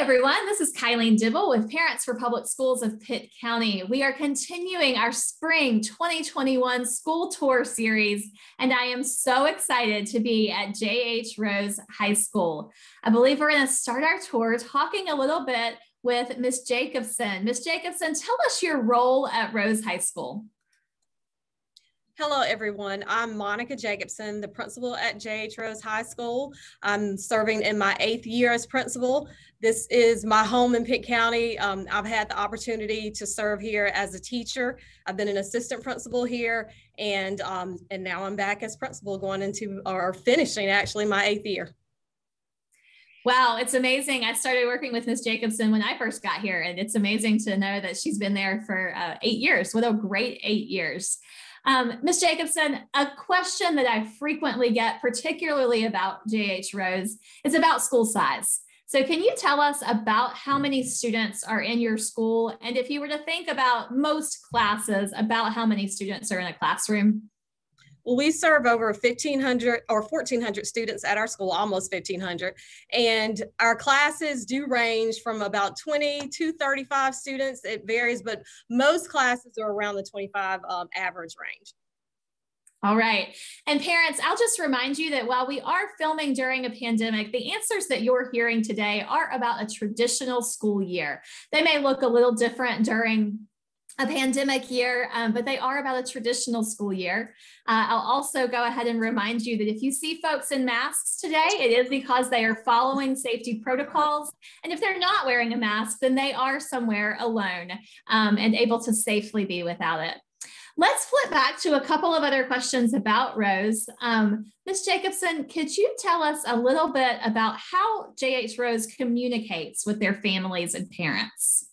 everyone. This is Kylene Dibble with Parents for Public Schools of Pitt County. We are continuing our spring 2021 school tour series, and I am so excited to be at J.H. Rose High School. I believe we're going to start our tour talking a little bit with Miss Jacobson. Miss Jacobson, tell us your role at Rose High School. Hello, everyone. I'm Monica Jacobson, the principal at J.H. Rose High School. I'm serving in my eighth year as principal. This is my home in Pitt County. Um, I've had the opportunity to serve here as a teacher. I've been an assistant principal here, and um, and now I'm back as principal, going into or finishing actually my eighth year. Wow, it's amazing. I started working with Miss Jacobson when I first got here, and it's amazing to know that she's been there for uh, eight years. What a great eight years. Um, Ms. Jacobson, a question that I frequently get, particularly about JH Rose, is about school size. So can you tell us about how many students are in your school? And if you were to think about most classes, about how many students are in a classroom? We serve over 1,500 or 1,400 students at our school, almost 1,500. And our classes do range from about 20 to 35 students. It varies, but most classes are around the 25 um, average range. All right. And parents, I'll just remind you that while we are filming during a pandemic, the answers that you're hearing today are about a traditional school year. They may look a little different during a pandemic year, um, but they are about a traditional school year. Uh, I'll also go ahead and remind you that if you see folks in masks today, it is because they are following safety protocols. And if they're not wearing a mask, then they are somewhere alone um, and able to safely be without it. Let's flip back to a couple of other questions about Rose. Um, Ms. Jacobson, could you tell us a little bit about how JH Rose communicates with their families and parents?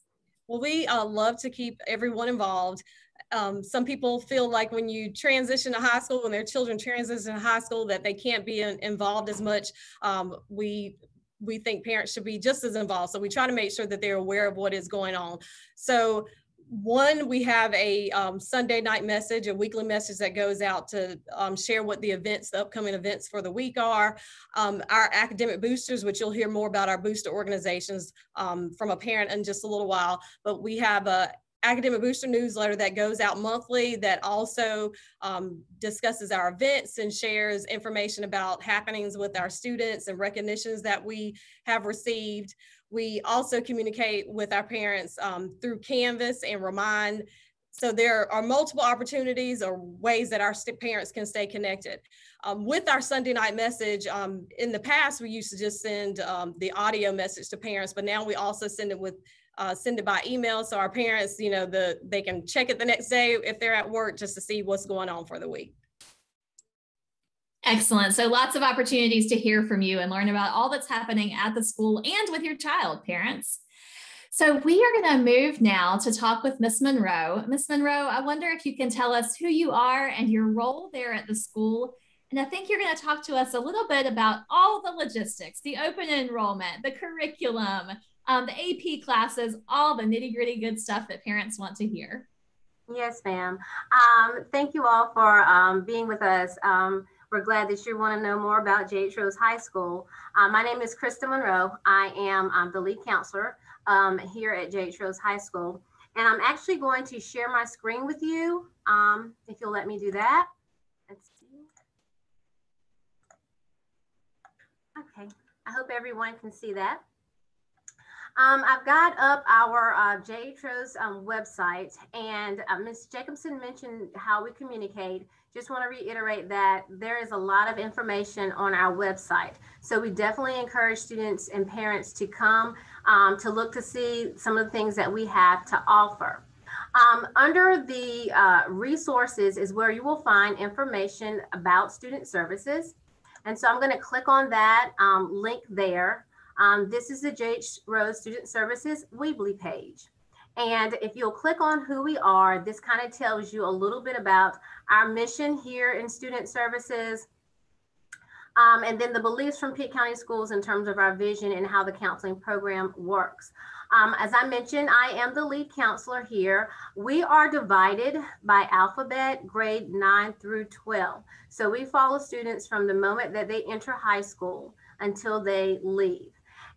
Well, we uh, love to keep everyone involved. Um, some people feel like when you transition to high school, when their children transition to high school, that they can't be in, involved as much. Um, we we think parents should be just as involved. So we try to make sure that they're aware of what is going on. So one, we have a um, Sunday night message, a weekly message that goes out to um, share what the events, the upcoming events for the week are. Um, our academic boosters, which you'll hear more about our booster organizations um, from a parent in just a little while, but we have a academic booster newsletter that goes out monthly that also um, discusses our events and shares information about happenings with our students and recognitions that we have received. We also communicate with our parents um, through Canvas and Remind. So there are multiple opportunities or ways that our parents can stay connected. Um, with our Sunday night message, um, in the past, we used to just send um, the audio message to parents, but now we also send it with uh, send it by email so our parents, you know, the they can check it the next day if they're at work just to see what's going on for the week. Excellent. So lots of opportunities to hear from you and learn about all that's happening at the school and with your child, parents. So we are going to move now to talk with Miss Monroe. Miss Monroe, I wonder if you can tell us who you are and your role there at the school. And I think you're going to talk to us a little bit about all the logistics, the open enrollment, the curriculum, um, the AP classes, all the nitty gritty good stuff that parents want to hear. Yes, ma'am. Um, thank you all for um, being with us. Um, we're glad that you want to know more about J.H. Rose High School. Uh, my name is Krista Monroe. I am um, the lead counselor um, here at J.H. Rose High School. And I'm actually going to share my screen with you, um, if you'll let me do that. Let's see. Okay, I hope everyone can see that. Um, I've got up our uh, J.H. Rose um, website, and uh, Ms. Jacobson mentioned how we communicate. Just want to reiterate that there is a lot of information on our website. So we definitely encourage students and parents to come um, to look to see some of the things that we have to offer. Um, under the uh, resources is where you will find information about student services. And so I'm going to click on that um, link there. Um, this is the JH Rose Student Services Weebly page. And if you'll click on who we are, this kind of tells you a little bit about our mission here in student services, um, and then the beliefs from Pitt County Schools in terms of our vision and how the counseling program works. Um, as I mentioned, I am the lead counselor here. We are divided by alphabet grade 9 through 12. So we follow students from the moment that they enter high school until they leave.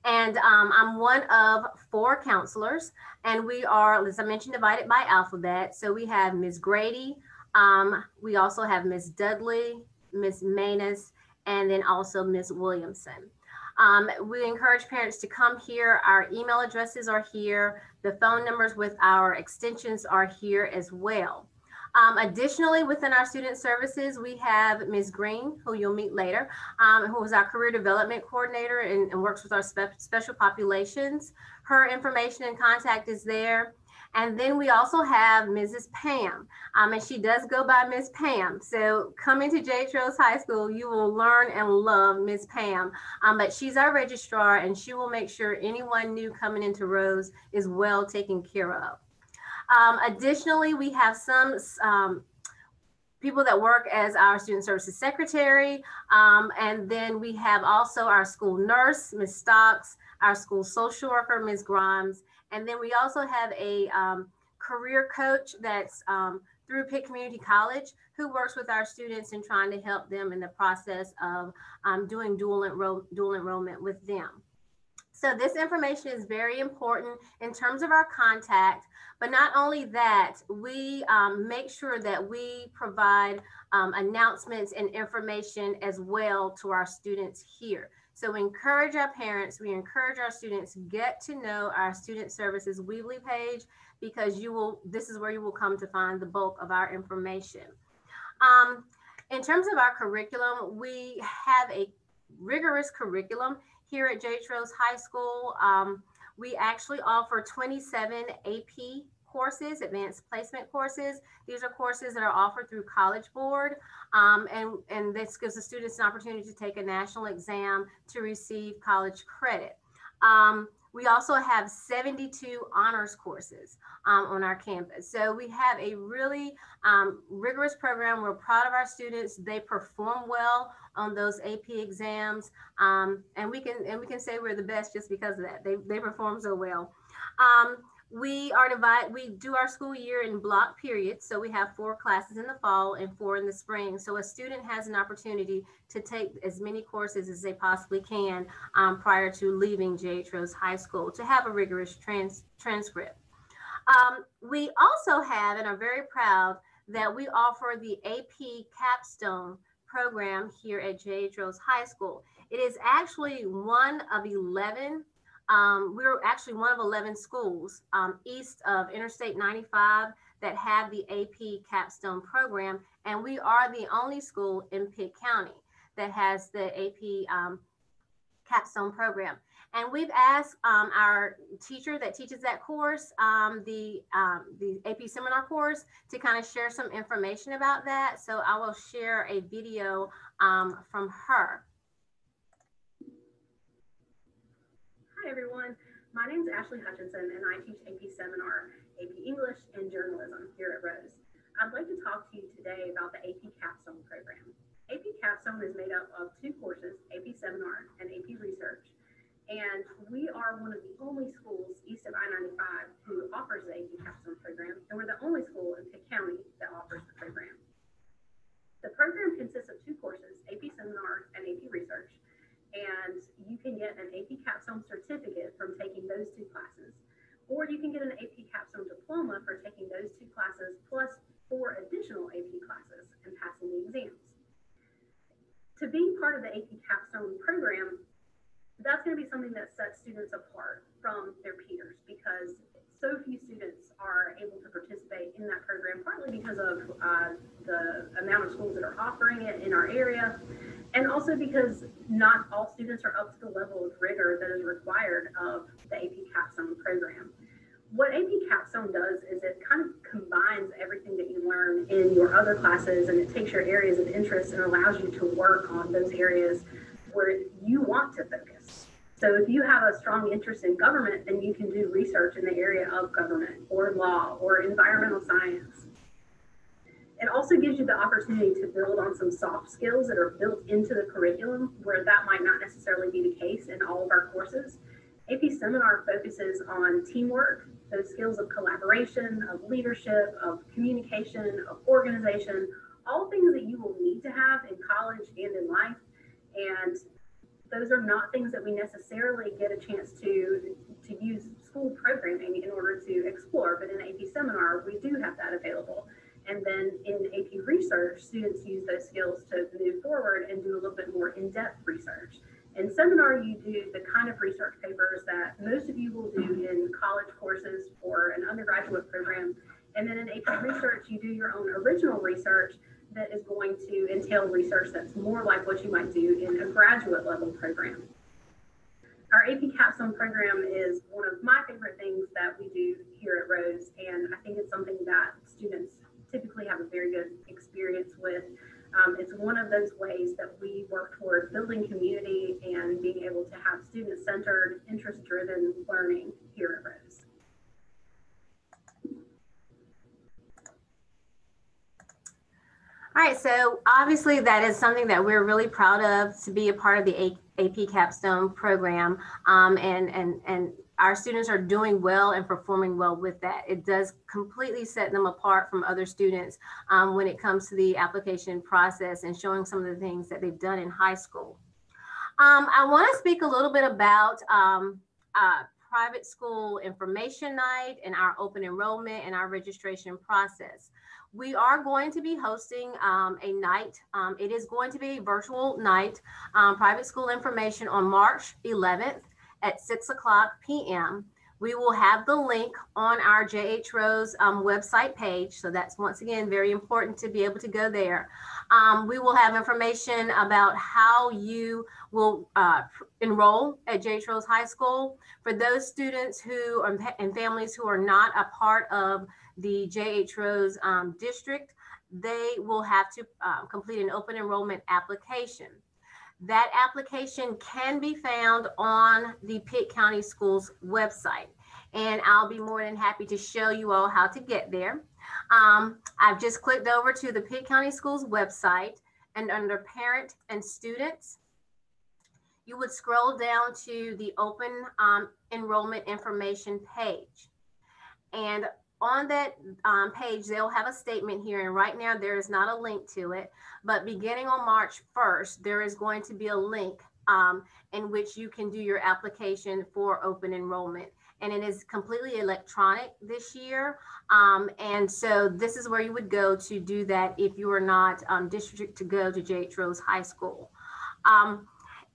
And um, I'm one of four counselors, and we are, as I mentioned, divided by alphabet. So we have Ms. Grady, um, we also have Ms. Dudley, Ms. Manus, and then also Ms. Williamson. Um, we encourage parents to come here. Our email addresses are here. The phone numbers with our extensions are here as well. Um, additionally, within our student services, we have Ms. Green, who you'll meet later, um, who is our career development coordinator and, and works with our spe special populations. Her information and contact is there. And then we also have Mrs. Pam, um, and she does go by Miss Pam. So coming to J. Rose High School, you will learn and love Miss Pam. Um, but she's our registrar, and she will make sure anyone new coming into Rose is well taken care of. Um, additionally, we have some um, people that work as our student services secretary. Um, and then we have also our school nurse, Ms. Stocks, our school social worker, Ms. Grimes, and then we also have a um, career coach that's um, through Pitt Community College who works with our students and trying to help them in the process of um, doing dual, enroll dual enrollment with them. So this information is very important in terms of our contact, but not only that, we um, make sure that we provide um, announcements and information as well to our students here. So we encourage our parents, we encourage our students, get to know our student services Weebly page because you will, this is where you will come to find the bulk of our information. Um, in terms of our curriculum, we have a rigorous curriculum here at J. Rose High School. Um, we actually offer 27 AP courses, advanced placement courses. These are courses that are offered through College Board, um, and, and this gives the students an opportunity to take a national exam to receive college credit. Um, we also have 72 honors courses um, on our campus. So we have a really um, rigorous program. We're proud of our students. They perform well on those AP exams. Um, and we can and we can say we're the best just because of that. They, they perform so well. Um, we are divided we do our school year in block periods so we have four classes in the fall and four in the spring so a student has an opportunity to take as many courses as they possibly can um, prior to leaving J.H. Rose High School to have a rigorous trans transcript um, we also have and are very proud that we offer the ap capstone program here at J.H. Rose High School it is actually one of 11 um, we're actually one of 11 schools um, east of Interstate 95 that have the AP capstone program. And we are the only school in Pitt County that has the AP um, capstone program. And we've asked um, our teacher that teaches that course, um, the, um, the AP seminar course, to kind of share some information about that. So I will share a video from her. Hi everyone, my name is Ashley Hutchinson and I teach AP Seminar, AP English, and Journalism here at Rose. I'd like to talk to you today about the AP Capstone program. AP Capstone is made up of two courses, AP Seminar and AP Research, and we are one of the only schools east of I-95 who offers the AP Capstone program, and we're the only school in Pitt County that offers the program. The program consists of two courses, AP Seminar and AP Research, and you can get an AP Capstone certificate from taking those two classes, or you can get an AP Capstone diploma for taking those two classes plus four additional AP classes and passing the exams. To be part of the AP Capstone program, that's going to be something that sets students apart from their peers because so few students are able to participate in that program, partly because of uh, the amount of schools that are offering it in our area, and also because not all students are up to the level of rigor that is required of the AP Capstone program. What AP Capstone does is it kind of combines everything that you learn in your other classes and it takes your areas of interest and allows you to work on those areas where you want to focus. So if you have a strong interest in government, then you can do research in the area of government or law or environmental science it also gives you the opportunity to build on some soft skills that are built into the curriculum where that might not necessarily be the case in all of our courses. AP Seminar focuses on teamwork, those skills of collaboration, of leadership, of communication, of organization, all things that you will need to have in college and in life. And those are not things that we necessarily get a chance to to use school programming in order to explore. But in AP seminar, we do have that available. And then in AP research, students use those skills to move forward and do a little bit more in-depth research. In seminar, you do the kind of research papers that most of you will do in college courses or an undergraduate program. And then in AP research, you do your own original research that is going to entail research that's more like what you might do in a graduate level program. Our AP capstone program is one of my favorite things that we do here at Rose, and I think it's something that students typically have a very good experience with. Um, it's one of those ways that we work toward building community and being able to have student-centered, interest-driven learning here at Rose. All right, so obviously that is something that we're really proud of to be a part of the AP Capstone program. Um, and, and, and our students are doing well and performing well with that. It does completely set them apart from other students um, when it comes to the application process and showing some of the things that they've done in high school. Um, I want to speak a little bit about um, uh, private school information night and our open enrollment and our registration process we are going to be hosting um, a night. Um, it is going to be a virtual night, um, private school information on March 11th at 6 o'clock p.m. We will have the link on our JH Rose um, website page. So that's once again very important to be able to go there. Um, we will have information about how you will uh, enroll at JH Rose High School. For those students who are, and families who are not a part of the J.H. Rose um, district, they will have to um, complete an open enrollment application. That application can be found on the Pitt County Schools website. And I'll be more than happy to show you all how to get there. Um, I've just clicked over to the Pitt County Schools website and under parent and students, you would scroll down to the open um, enrollment information page. And on that um, page, they'll have a statement here. And right now, there is not a link to it. But beginning on March 1st, there is going to be a link um, in which you can do your application for open enrollment. And it is completely electronic this year. Um, and so this is where you would go to do that if you are not um, district to go to J.H. Rose High School. Um,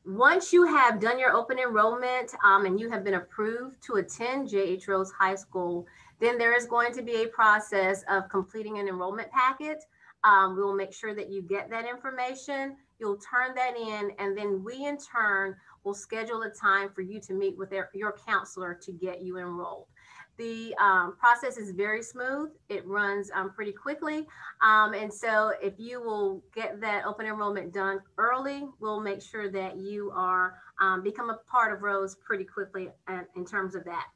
once you have done your open enrollment um, and you have been approved to attend J.H. Rose High School, then there is going to be a process of completing an enrollment packet. Um, we will make sure that you get that information. You'll turn that in, and then we in turn will schedule a time for you to meet with their, your counselor to get you enrolled. The um, process is very smooth. It runs um, pretty quickly. Um, and so if you will get that open enrollment done early, we'll make sure that you are um, become a part of Rose pretty quickly uh, in terms of that.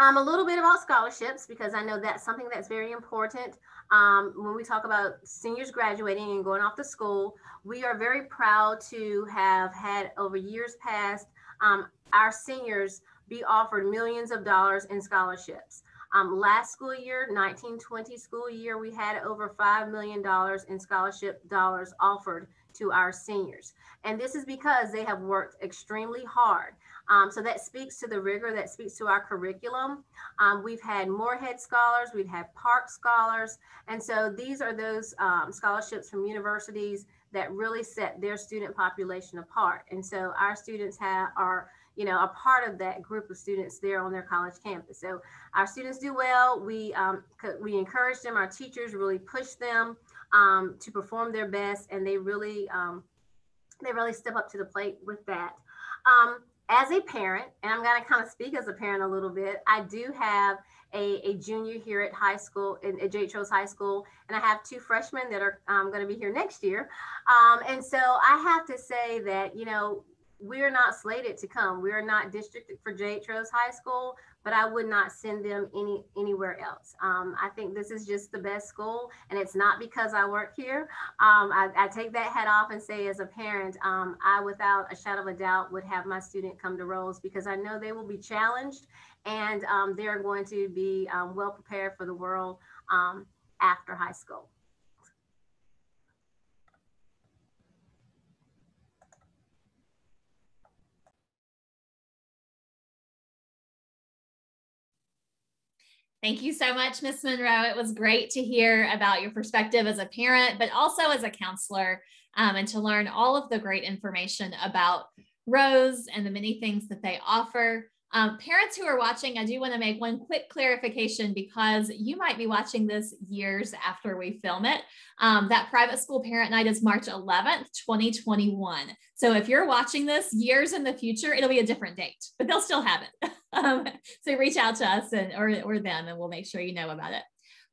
Um, a little bit about scholarships because I know that's something that's very important. Um, when we talk about seniors graduating and going off to school, we are very proud to have had over years past um, our seniors be offered millions of dollars in scholarships. Um, last school year, 1920 school year, we had over $5 million in scholarship dollars offered to our seniors. And this is because they have worked extremely hard. Um, so that speaks to the rigor, that speaks to our curriculum. Um, we've had Morehead scholars, we've had Park scholars. And so these are those um, scholarships from universities that really set their student population apart. And so our students have, are, you know, a part of that group of students there on their college campus. So our students do well. We, um, we encourage them, our teachers really push them um, to perform their best and they really, um, they really step up to the plate with that. Um, as a parent, and I'm going to kind of speak as a parent a little bit, I do have a, a junior here at high school, in, at J. Rose High School, and I have two freshmen that are um, going to be here next year. Um, and so I have to say that, you know, we're not slated to come. We're not districted for J. Rose High School, but I would not send them any anywhere else. Um, I think this is just the best school, and it's not because I work here. Um, I, I, take that hat off and say, as a parent, um, I, without a shadow of a doubt, would have my student come to Rose because I know they will be challenged and um, they're going to be um, well prepared for the world um, after high school. Thank you so much, Ms. Monroe. It was great to hear about your perspective as a parent, but also as a counselor, um, and to learn all of the great information about Rose and the many things that they offer. Um, parents who are watching, I do want to make one quick clarification because you might be watching this years after we film it. Um, that private school parent night is March 11th, 2021. So if you're watching this years in the future, it'll be a different date, but they'll still have it. um, so reach out to us and or, or them and we'll make sure you know about it.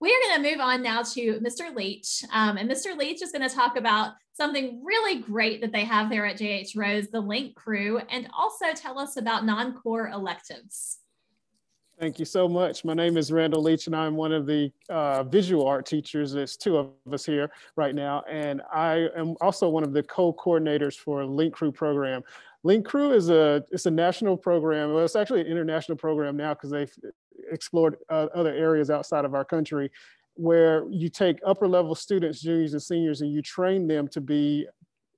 We are going to move on now to Mr. Leach. Um, and Mr. Leach is going to talk about something really great that they have there at JH Rose, the Link Crew, and also tell us about non-core electives. Thank you so much. My name is Randall Leach, and I'm one of the uh, visual art teachers. There's two of us here right now, and I am also one of the co-coordinators for Link Crew program. Link Crew is a it's a national program. Well, it's actually an international program now because they've explored uh, other areas outside of our country where you take upper level students, juniors and seniors, and you train them to be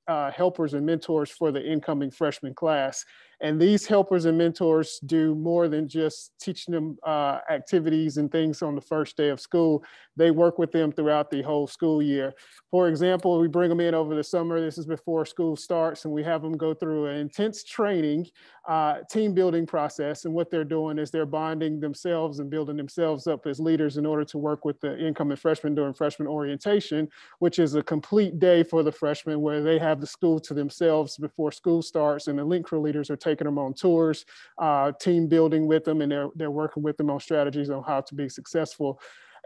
uh, helpers and mentors for the incoming freshman class. And these helpers and mentors do more than just teaching them uh, activities and things on the first day of school. They work with them throughout the whole school year. For example, we bring them in over the summer. This is before school starts, and we have them go through an intense training, uh, team building process. And what they're doing is they're bonding themselves and building themselves up as leaders in order to work with the incoming freshmen during freshman orientation, which is a complete day for the freshmen where they have the school to themselves before school starts, and the link crew leaders are taking them on tours, uh, team building with them, and they're, they're working with them on strategies on how to be successful.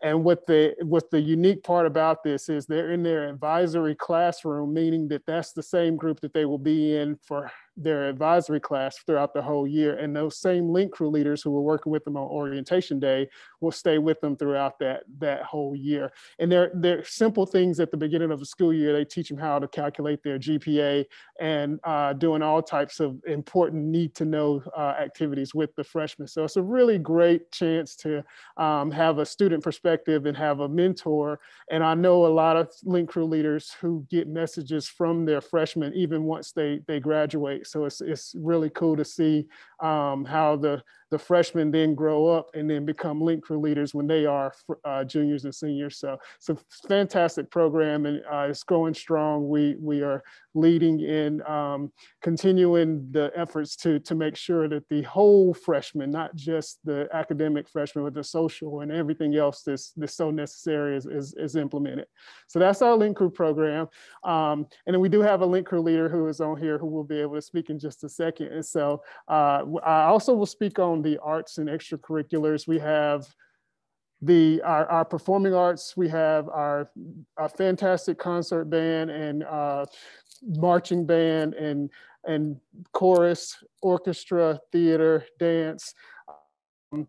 And what the what the unique part about this is they're in their advisory classroom, meaning that that's the same group that they will be in for their advisory class throughout the whole year. And those same link crew leaders who were working with them on orientation day will stay with them throughout that, that whole year. And they're, they're simple things at the beginning of the school year. They teach them how to calculate their GPA and uh, doing all types of important need to know uh, activities with the freshmen. So it's a really great chance to um, have a student perspective and have a mentor. And I know a lot of link crew leaders who get messages from their freshmen even once they, they graduate so it's, it's really cool to see um, how the, the freshmen then grow up and then become link crew leaders when they are uh, juniors and seniors. So it's a fantastic program and uh, it's going strong. We, we are leading in um, continuing the efforts to, to make sure that the whole freshman, not just the academic freshman, but the social and everything else that's, that's so necessary is, is, is implemented. So that's our link crew program. Um, and then we do have a link crew leader who is on here who will be able to speak in just a second. And so uh, I also will speak on the arts and extracurriculars. We have the our, our performing arts, we have our, our fantastic concert band and uh, marching band and, and chorus, orchestra, theater, dance, um,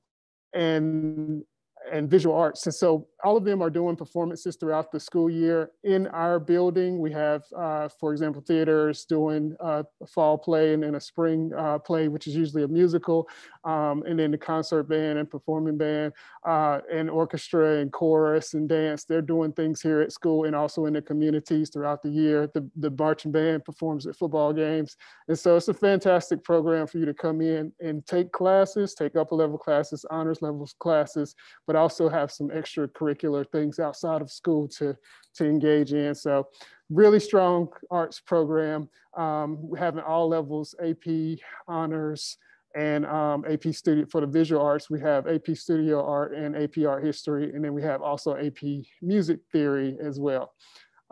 and and visual arts. And so all of them are doing performances throughout the school year. In our building, we have, uh, for example, theaters doing uh, a fall play and then a spring uh, play, which is usually a musical, um, and then the concert band and performing band uh, and orchestra and chorus and dance. They're doing things here at school and also in the communities throughout the year. The, the marching band performs at football games. And so it's a fantastic program for you to come in and take classes, take upper level classes, honors levels classes, but also have some extracurricular things outside of school to, to engage in. So really strong arts program, um, having all levels, AP, honors, and um, AP Studio for the visual arts. We have AP Studio Art and AP Art History, and then we have also AP Music Theory as well.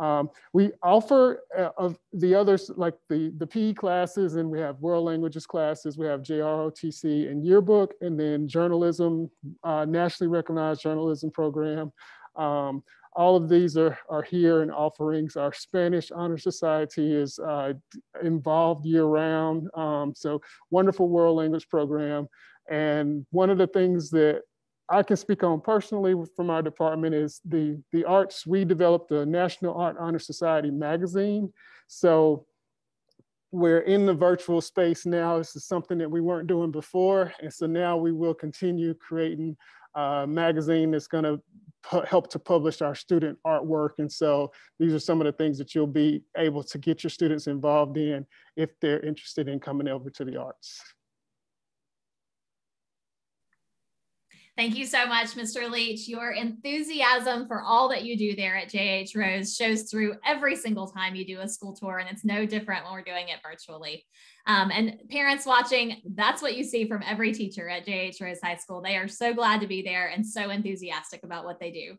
Um, we offer uh, of the others like the, the PE classes and we have world languages classes, we have JROTC and yearbook and then journalism, uh, nationally recognized journalism program. Um, all of these are, are here in offerings. Our Spanish Honor Society is uh, involved year round. Um, so wonderful world language program. And one of the things that I can speak on personally from our department is the, the arts. We developed the National Art Honor Society magazine. So we're in the virtual space now. This is something that we weren't doing before. And so now we will continue creating a magazine that's gonna help to publish our student artwork. And so these are some of the things that you'll be able to get your students involved in if they're interested in coming over to the arts. Thank you so much, Mr. Leach. Your enthusiasm for all that you do there at JH Rose shows through every single time you do a school tour, and it's no different when we're doing it virtually. Um, and parents watching, that's what you see from every teacher at JH Rose High School. They are so glad to be there and so enthusiastic about what they do.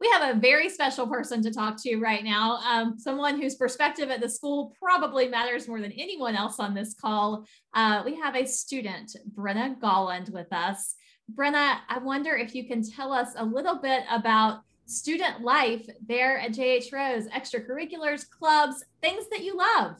We have a very special person to talk to right now, um, someone whose perspective at the school probably matters more than anyone else on this call. Uh, we have a student, Brenna Golland, with us. Brenna, I wonder if you can tell us a little bit about student life there at JH Rose, extracurriculars, clubs, things that you love.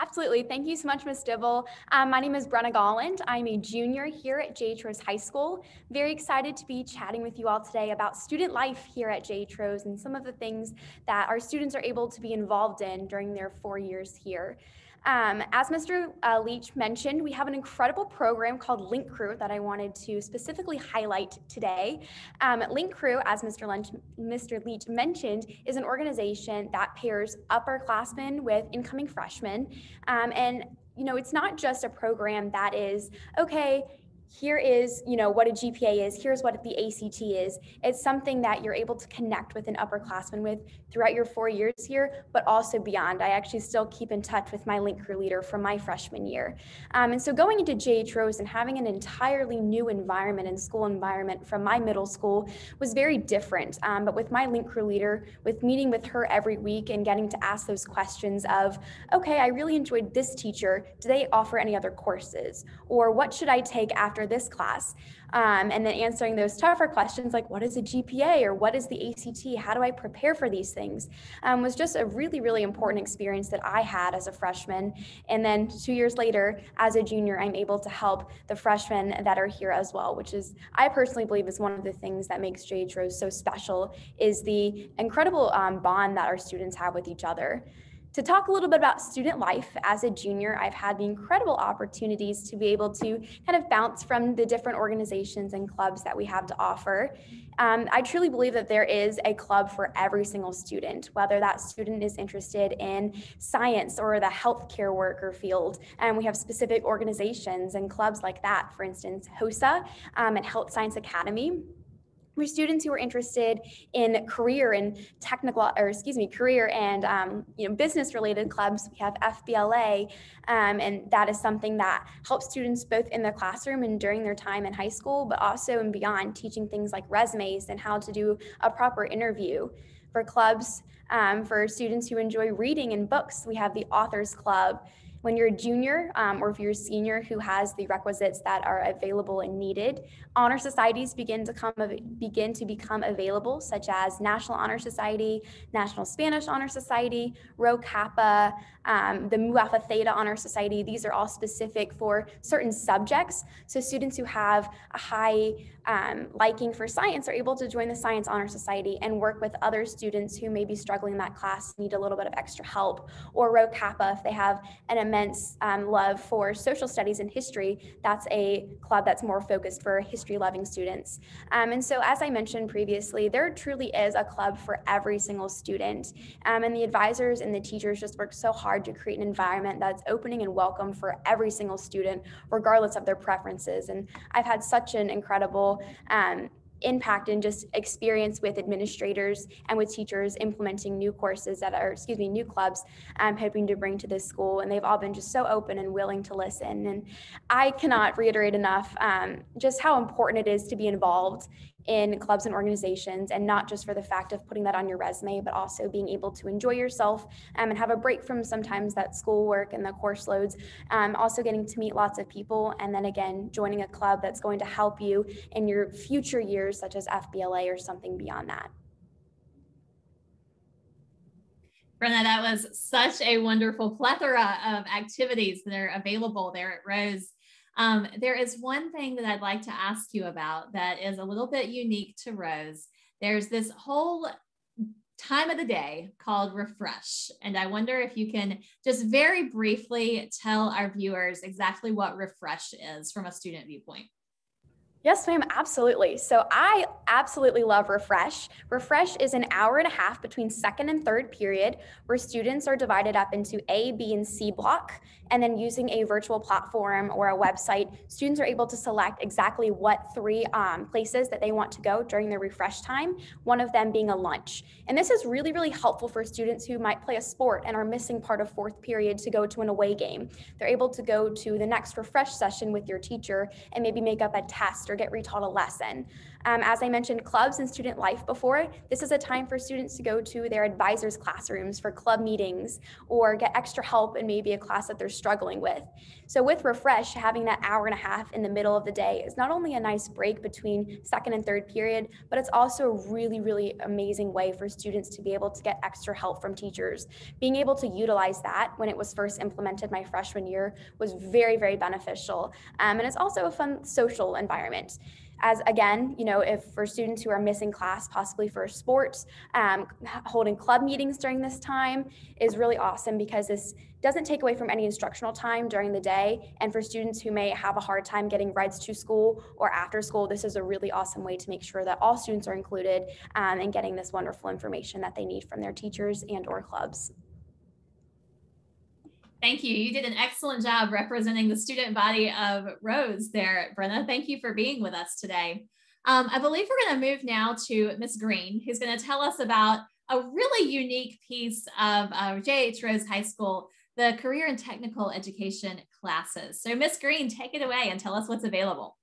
Absolutely. Thank you so much, Ms. Dibble. Um, my name is Brenna Golland. I'm a junior here at JH Rose High School. Very excited to be chatting with you all today about student life here at JH Rose and some of the things that our students are able to be involved in during their four years here. Um, as Mr. Uh, Leach mentioned, we have an incredible program called Link Crew that I wanted to specifically highlight today. Um, Link Crew, as Mr. Lynch, Mr. Leach mentioned, is an organization that pairs upperclassmen with incoming freshmen. Um, and you know, it's not just a program that is, okay, here is you know what a gpa is. Here's what the act is. It's something that you're able to connect with an upperclassman with throughout your four years here but also beyond. I actually still keep in touch with my link crew leader from my freshman year. Um, and so going into jh rose and having an entirely new environment and school environment from my middle school was very different. Um, but with my link crew leader with meeting with her every week and getting to ask those questions of okay i really enjoyed this teacher. Do they offer any other courses? Or what should i take after this class. Um, and then answering those tougher questions like what is a GPA or what is the ACT? How do I prepare for these things? Um, was just a really, really important experience that I had as a freshman. And then two years later, as a junior, I'm able to help the freshmen that are here as well, which is, I personally believe is one of the things that makes JH Rose so special is the incredible um, bond that our students have with each other. To talk a little bit about student life as a junior, I've had the incredible opportunities to be able to kind of bounce from the different organizations and clubs that we have to offer. Um, I truly believe that there is a club for every single student, whether that student is interested in science or the healthcare worker field. And we have specific organizations and clubs like that, for instance, HOSA um, and Health Science Academy for students who are interested in career and technical, or excuse me, career and um, you know business related clubs, we have FBLA, um, and that is something that helps students both in the classroom and during their time in high school, but also and beyond, teaching things like resumes and how to do a proper interview. For clubs, um, for students who enjoy reading and books, we have the Authors Club when you're a junior um, or if you're a senior who has the requisites that are available and needed, honor societies begin to come begin to become available, such as National Honor Society, National Spanish Honor Society, Rho Kappa, um, the Mu Alpha Theta Honor Society. These are all specific for certain subjects. So students who have a high um, liking for science are able to join the Science Honor Society and work with other students who may be struggling in that class, need a little bit of extra help. Or Rho Kappa, if they have an immense um, love for social studies and history, that's a club that's more focused for history loving students. Um, and so, as I mentioned previously, there truly is a club for every single student. Um, and the advisors and the teachers just work so hard to create an environment that's opening and welcome for every single student, regardless of their preferences. And I've had such an incredible um, impact and just experience with administrators and with teachers implementing new courses that are, excuse me, new clubs I'm hoping to bring to this school. And they've all been just so open and willing to listen. And I cannot reiterate enough um, just how important it is to be involved in clubs and organizations and not just for the fact of putting that on your resume but also being able to enjoy yourself um, and have a break from sometimes that schoolwork and the course loads um, also getting to meet lots of people and then again joining a club that's going to help you in your future years such as fbla or something beyond that Brenna, that was such a wonderful plethora of activities that are available there at Rose. Um, there is one thing that I'd like to ask you about that is a little bit unique to Rose. There's this whole time of the day called refresh. And I wonder if you can just very briefly tell our viewers exactly what refresh is from a student viewpoint. Yes, ma'am, absolutely. So I absolutely love Refresh. Refresh is an hour and a half between second and third period where students are divided up into A, B, and C block. And then using a virtual platform or a website, students are able to select exactly what three um, places that they want to go during their refresh time, one of them being a lunch. And this is really, really helpful for students who might play a sport and are missing part of fourth period to go to an away game. They're able to go to the next refresh session with your teacher and maybe make up a test or get retaught a lesson. Um, as I mentioned, clubs and student life before, this is a time for students to go to their advisors' classrooms for club meetings or get extra help in maybe a class that they're struggling with. So with Refresh, having that hour and a half in the middle of the day is not only a nice break between second and third period, but it's also a really, really amazing way for students to be able to get extra help from teachers. Being able to utilize that when it was first implemented my freshman year was very, very beneficial. Um, and it's also a fun social environment as again, you know, if for students who are missing class, possibly for sports, um, holding club meetings during this time is really awesome because this doesn't take away from any instructional time during the day. And for students who may have a hard time getting rides to school or after school, this is a really awesome way to make sure that all students are included um, and getting this wonderful information that they need from their teachers and or clubs. Thank you. You did an excellent job representing the student body of Rose there, Brenna. Thank you for being with us today. Um, I believe we're going to move now to Miss Green, who's going to tell us about a really unique piece of uh, JH Rose High School, the career and technical education classes. So Miss Green, take it away and tell us what's available.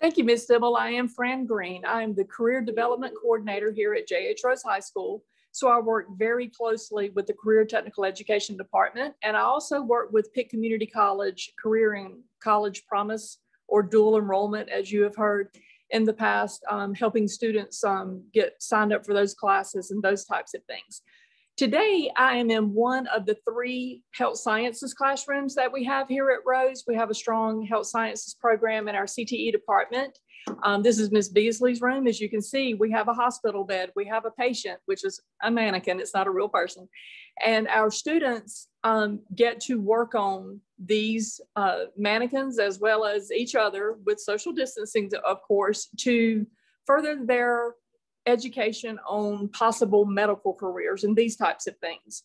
Thank you, Ms. Dibble. I am Fran Green. I am the Career Development Coordinator here at JH Rose High School. So I work very closely with the Career Technical Education Department, and I also work with Pitt Community College Career and College Promise or dual enrollment, as you have heard in the past, um, helping students um, get signed up for those classes and those types of things. Today, I am in one of the three health sciences classrooms that we have here at Rose. We have a strong health sciences program in our CTE department. Um, this is Miss Beasley's room. As you can see, we have a hospital bed. We have a patient, which is a mannequin. It's not a real person. And our students um, get to work on these uh, mannequins as well as each other with social distancing, of course, to further their education on possible medical careers and these types of things.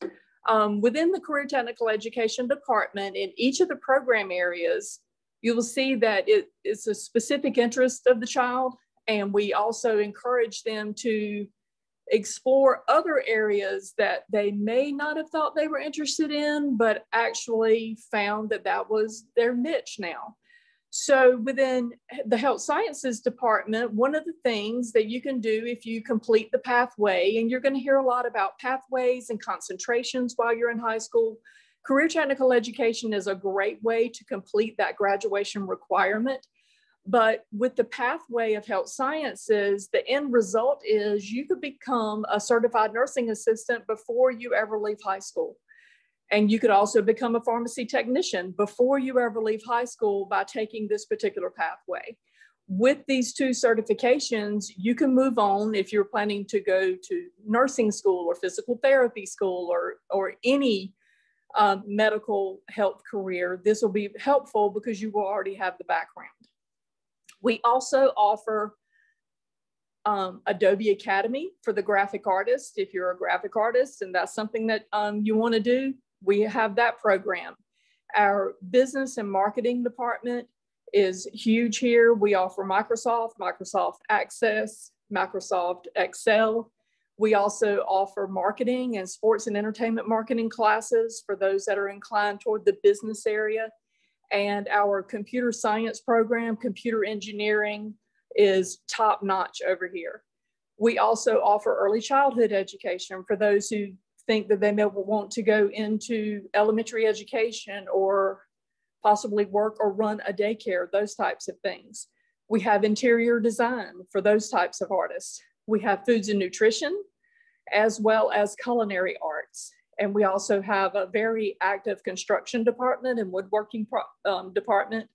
Um, within the Career Technical Education Department, in each of the program areas, you will see that it is a specific interest of the child. And we also encourage them to explore other areas that they may not have thought they were interested in, but actually found that that was their niche now. So within the health sciences department, one of the things that you can do if you complete the pathway, and you're going to hear a lot about pathways and concentrations while you're in high school, Career technical education is a great way to complete that graduation requirement. But with the pathway of health sciences, the end result is you could become a certified nursing assistant before you ever leave high school. And you could also become a pharmacy technician before you ever leave high school by taking this particular pathway. With these two certifications, you can move on if you're planning to go to nursing school or physical therapy school or, or any uh, medical health career, this will be helpful because you will already have the background. We also offer um, Adobe Academy for the graphic artist. If you're a graphic artist and that's something that um, you want to do, we have that program. Our business and marketing department is huge here. We offer Microsoft, Microsoft Access, Microsoft Excel, we also offer marketing and sports and entertainment marketing classes for those that are inclined toward the business area. And our computer science program, computer engineering, is top notch over here. We also offer early childhood education for those who think that they may want to go into elementary education or possibly work or run a daycare, those types of things. We have interior design for those types of artists. We have foods and nutrition, as well as culinary arts. And we also have a very active construction department and woodworking um, department.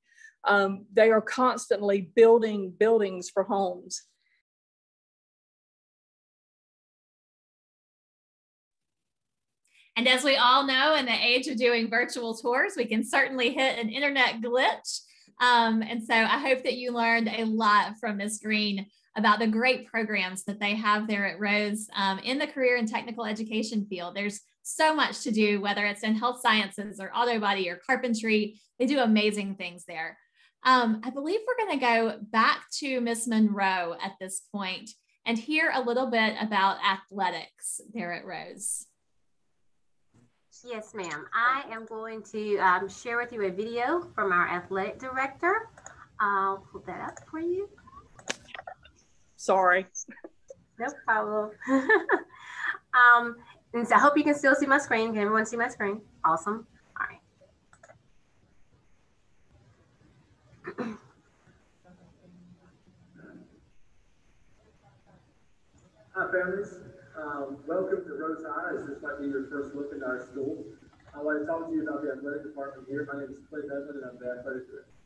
Um, they are constantly building buildings for homes. And as we all know, in the age of doing virtual tours, we can certainly hit an internet glitch. Um, and so I hope that you learned a lot from Miss Green about the great programs that they have there at Rose um, in the career and technical education field. There's so much to do, whether it's in health sciences or auto body or carpentry. They do amazing things there. Um, I believe we're going to go back to Miss Monroe at this point and hear a little bit about athletics there at Rose. Yes, ma'am. I am going to um, share with you a video from our athletic director. I'll pull that up for you. Sorry. No problem. um, and so I hope you can still see my screen. Can everyone see my screen? Awesome. All right. Hi, families. Um, welcome to Rose High, as this might be your first look into our school. I want to talk to you about the athletic department here. My name is Clay Bevan, and I'm the athletic director.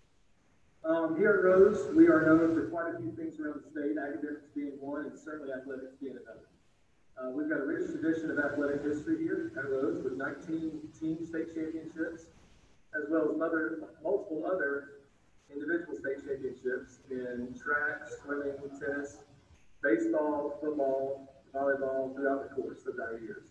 Um, here at Rose, we are known for quite a few things around the state, academics being one, and certainly athletics being another. Uh, we've got a rich tradition of athletic history here at Rose with 19 team state championships, as well as other, multiple other individual state championships in track, swimming, tennis, baseball, football, volleyball throughout the course of our years.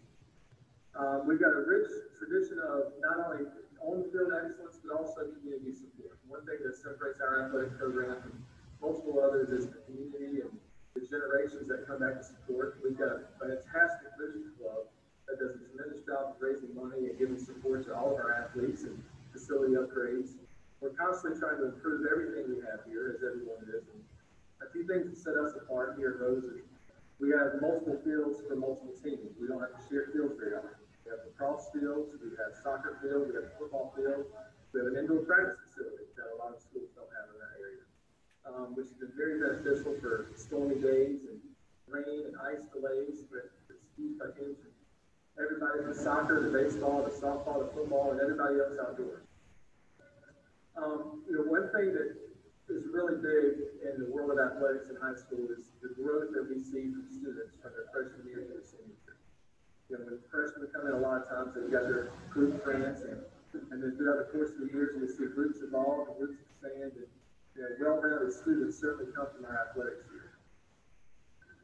Um, we've got a rich tradition of not only on-field excellence, but also community support. One thing that separates our athletic program from multiple others is the community and the generations that come back to support. We've got a fantastic vision club that does a tremendous job of raising money and giving support to all of our athletes and facility upgrades. We're constantly trying to improve everything we have here, as everyone is. And a few things that set us apart here at Rose we have multiple fields for multiple teams. We don't have to share fields very often. We have lacrosse fields, we have soccer fields, we have football field, we have an indoor practice facility that a lot of schools don't have in that area, um, which has been very beneficial for stormy days and rain and ice delays. But it's kids, everybody from soccer to baseball to softball to football and everybody else outdoors. Um, you know, one thing that is really big in the world of athletics in high school is the growth that we see from students from their freshman year to their. You know, when freshmen come in, a lot of times they've got their group friends, and, and then throughout the course of the years, you see groups evolve and groups expand, and you know, well-rounded students certainly come from our athletics here.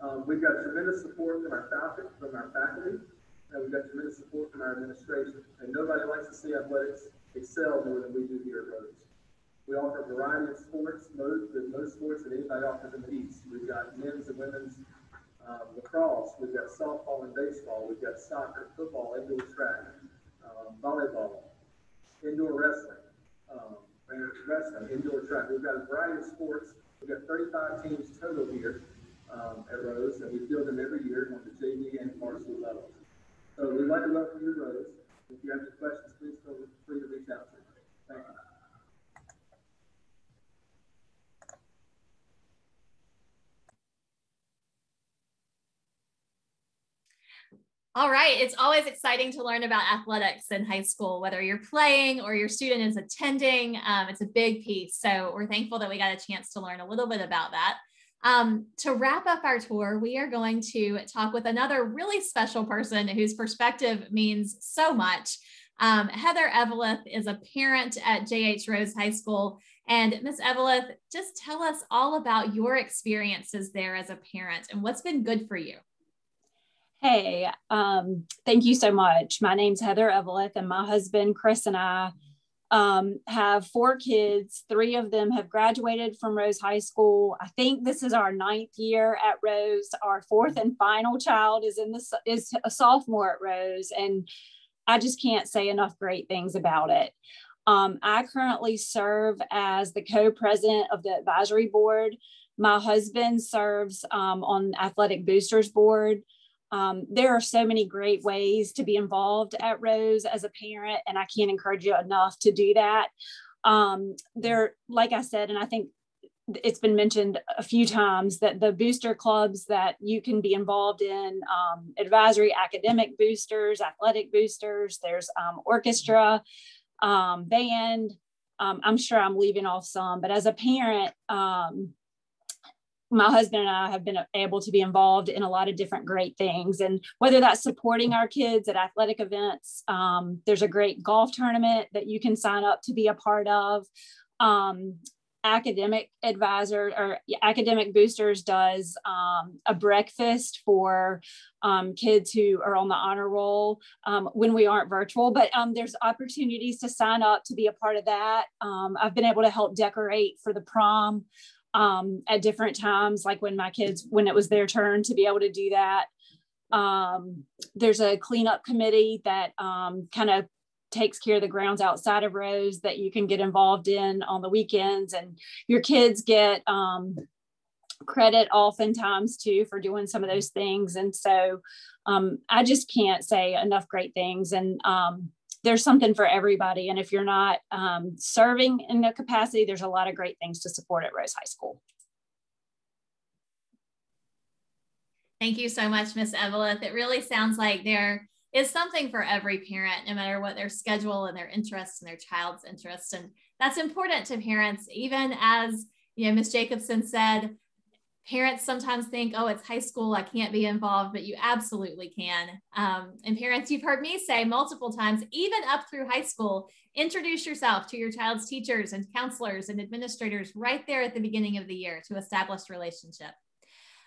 Um, we've got tremendous support from our faculty, from our faculty, and we've got tremendous support from our administration. And nobody likes to see athletics excel more than we do here at Rose. We offer a variety of sports, most, most sports that anybody offers in the East. We've got men's and women's um, lacrosse, we've got softball and baseball, we've got soccer, football, indoor track, um, volleyball, indoor wrestling, um, wrestling, indoor track. We've got a variety of sports. We've got 35 teams total here um, at Rose, and we field them every year on the JV and varsity levels. So we'd like to welcome you Rose. If you have any questions, please feel free to reach out to me. Thank you. All right. It's always exciting to learn about athletics in high school, whether you're playing or your student is attending. Um, it's a big piece. So we're thankful that we got a chance to learn a little bit about that. Um, to wrap up our tour, we are going to talk with another really special person whose perspective means so much. Um, Heather Eveleth is a parent at JH Rose High School. And Miss Eveleth, just tell us all about your experiences there as a parent and what's been good for you. Hey, um, thank you so much. My name's Heather Eveleth, and my husband Chris and I um, have four kids. Three of them have graduated from Rose High School. I think this is our ninth year at Rose. Our fourth and final child is in the is a sophomore at Rose, and I just can't say enough great things about it. Um, I currently serve as the co-president of the advisory board. My husband serves um, on athletic boosters board. Um, there are so many great ways to be involved at Rose as a parent, and I can't encourage you enough to do that. Um, there, like I said, and I think it's been mentioned a few times that the booster clubs that you can be involved in um, advisory academic boosters athletic boosters there's um, orchestra um, band um, i'm sure i'm leaving off some but as a parent um, my husband and I have been able to be involved in a lot of different great things. And whether that's supporting our kids at athletic events, um, there's a great golf tournament that you can sign up to be a part of. um, academic advisor or academic boosters does um, a breakfast for um, kids who are on the honor roll um, when we aren't virtual but um, there's opportunities to sign up to be a part of that um, i've been able to help decorate for the prom um, at different times like when my kids when it was their turn to be able to do that Um, there's a cleanup committee that um, kind of takes care of the grounds outside of Rose that you can get involved in on the weekends. And your kids get um, credit oftentimes too for doing some of those things. And so um, I just can't say enough great things. And um, there's something for everybody. And if you're not um, serving in the capacity, there's a lot of great things to support at Rose High School. Thank you so much, Miss Evelyn. It really sounds like there is something for every parent, no matter what their schedule and their interests and their child's interests. And that's important to parents, even as you know, Ms. Jacobson said, parents sometimes think, oh, it's high school, I can't be involved, but you absolutely can. Um, and parents, you've heard me say multiple times, even up through high school, introduce yourself to your child's teachers and counselors and administrators right there at the beginning of the year to establish relationship.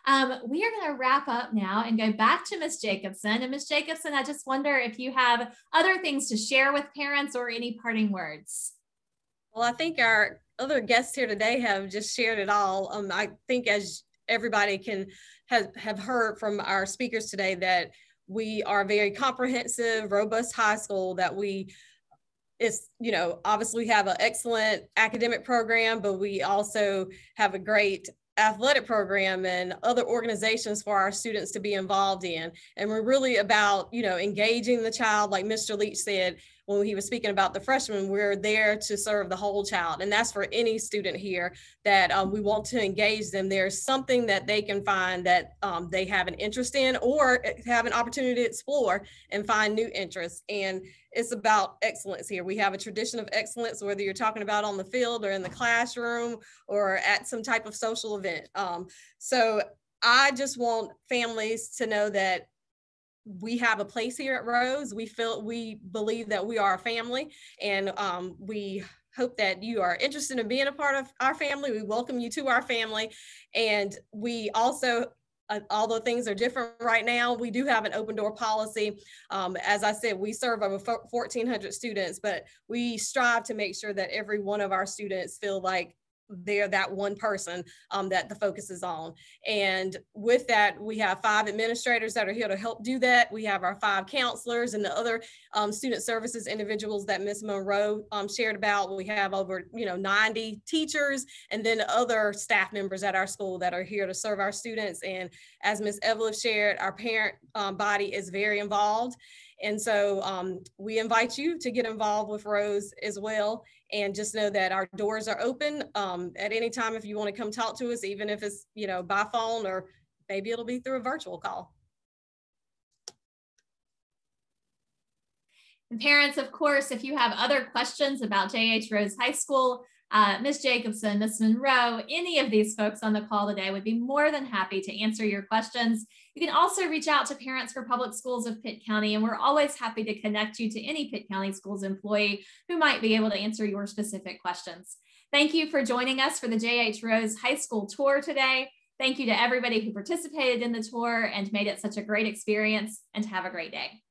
Um, we are going to wrap up now and go back to Miss Jacobson. And Miss Jacobson, I just wonder if you have other things to share with parents or any parting words. Well, I think our other guests here today have just shared it all. Um, I think as everybody can have, have heard from our speakers today that we are a very comprehensive, robust high school that we it's you know obviously we have an excellent academic program but we also have a great athletic program and other organizations for our students to be involved in. And we're really about, you know, engaging the child, like Mr. Leach said, when he was speaking about the freshmen, we're there to serve the whole child. And that's for any student here that um, we want to engage them. There's something that they can find that um, they have an interest in or have an opportunity to explore and find new interests. And it's about excellence here. We have a tradition of excellence, whether you're talking about on the field or in the classroom or at some type of social event. Um, so I just want families to know that we have a place here at Rose. We feel we believe that we are a family, and um, we hope that you are interested in being a part of our family. We welcome you to our family, and we also. Uh, although things are different right now, we do have an open door policy. Um, as I said, we serve over 1,400 students, but we strive to make sure that every one of our students feel like they're that one person um, that the focus is on. And with that, we have five administrators that are here to help do that. We have our five counselors and the other um, student services individuals that Ms. Monroe um, shared about. We have over, you know, 90 teachers and then other staff members at our school that are here to serve our students. And as Ms. Evelyn shared, our parent um, body is very involved. And so um, we invite you to get involved with Rose as well and just know that our doors are open um, at any time if you want to come talk to us, even if it's, you know, by phone or maybe it'll be through a virtual call. And parents, of course, if you have other questions about JH Rose High School, uh, Ms. Jacobson, Ms. Monroe, any of these folks on the call today would be more than happy to answer your questions. You can also reach out to Parents for Public Schools of Pitt County, and we're always happy to connect you to any Pitt County Schools employee who might be able to answer your specific questions. Thank you for joining us for the JH Rose High School tour today. Thank you to everybody who participated in the tour and made it such a great experience, and have a great day.